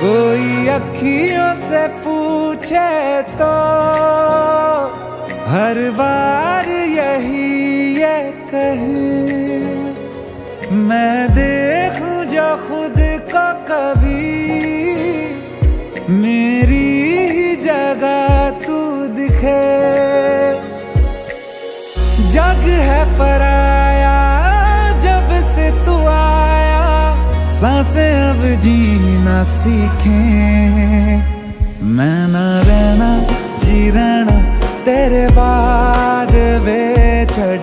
कोई अखियों से पूछे तो हर बार यही ये कहे मैं देखूँ जो खुद को कभी, मेरी ही जगह तू दिखे। जग है पराया, जब से तू आया, साँसें अब जीना सीखे। मैं ना रहना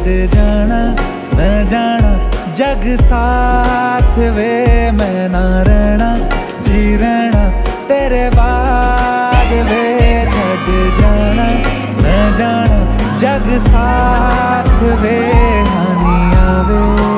छड़ जाना न जाना जग साथ वे मैं ना रहना जी रहना तेरे बाद वे छड़ जाना न जाना जग साथ वे हानिया वे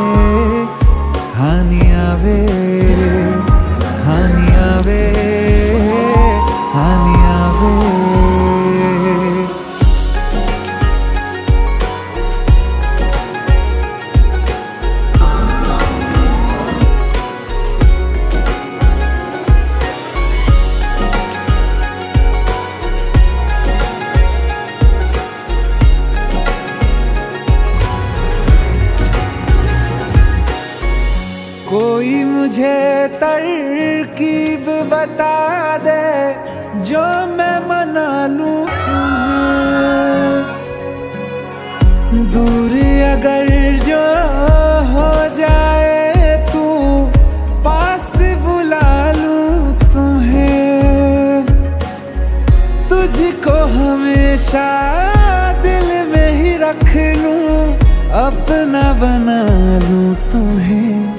कोई मुझे तरकीब बता दे, जो मैं मना लूँ। दूर अगर जो हो जाए तू, पास बुला लूँ तुम्हें तुझको हमेशा दिल में ही रख लूँ, अपना बना लूँ तुम्हें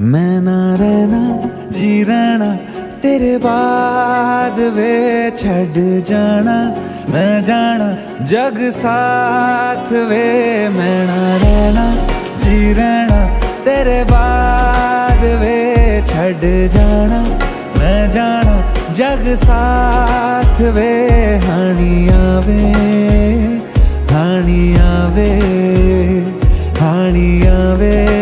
मैं ना रहना जी रहना तेरे बाद वे छड़ जाना मैं जाना जग साथ वे मैं ना रहना जी रहना तेरे बाद वे छड़ जाना मैं जाना जग साथ वे हानिया वे हानिया वे हानिया वे